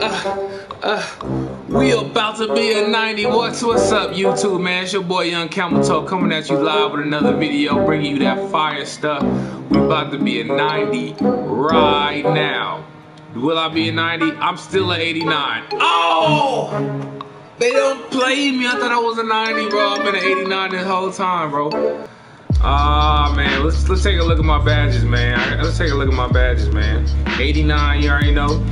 Uh, uh, we about to be a 90. What's what's up, YouTube, man? It's your boy Young Camel Toe coming at you live with another video, bringing you that fire stuff. We about to be a 90 right now. Will I be a 90? I'm still at 89. Oh! They don't play me. I thought I was a 90, bro. I've been at 89 this whole time, bro. Ah, uh, man, let's let's take a look at my badges, man. Let's take a look at my badges, man. 89, you already know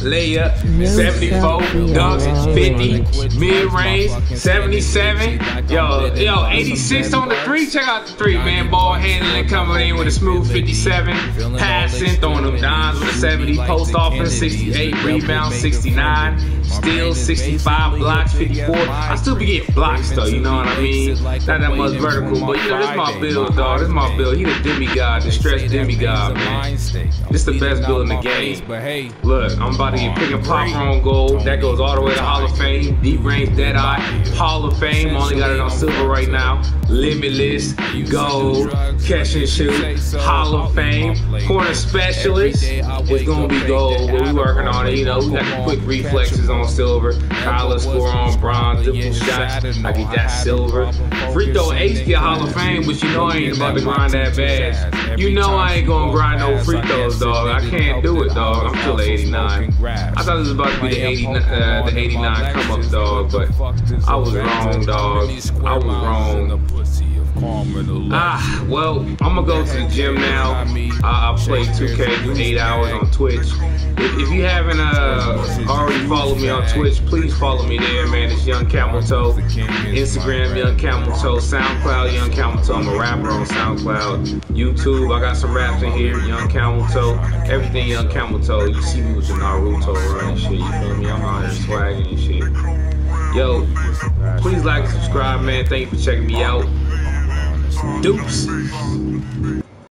layup, 74, dunks, 50, mid range, 77. Yo, yo, 86 on the three. Check out the three, man. Ball handling coming in with a smooth 57. Passing, throwing them dimes with a 70. Post offense, 68. Rebound, 69. Steals, 65. Blocks, 54. I still be getting blocks, though, you know what I mean? Not that much vertical, but you know, this my build, dog. This my build. He the demigod, the stretch demigod, man. This the best build in the game. But hey look, I'm about to get pick and pop on gold. That goes all the way to Hall of Fame. Deep range, dead eye. Hall of Fame. Only got it on silver right now. Limitless, gold, catch and shoot. Hall of Fame. Corner specialist. It's gonna be gold. But we working on it. You know, we got quick reflexes on silver. Kyler score on bronze. Double shots. I get that silver. Free throw ace get Hall of Fame, but you know I ain't about to grind that badge. You know I ain't gonna grind no free throws, dog. I can't do it, dog. I'm still 89. I thought it was about to be the 89, uh, the 89 come up, dog, but I was wrong, dog. I was wrong. Ah, well, I'm gonna go to the gym now. Uh, I play 2K do eight hours on Twitch. If, if you haven't uh, already followed me on Twitch, please follow me there, man. It's Young Camel Toe. Instagram, Young Camel Toe. SoundCloud, Young Camel Toe. I'm a rapper on SoundCloud. YouTube, I got some raps in here. Young Camel Toe. Everything Young Camel Toe. You see me with the Naruto running shit. You feel me? I'm out here swagging. Yo, please like and subscribe, man. Thank you for checking me out. Dupes.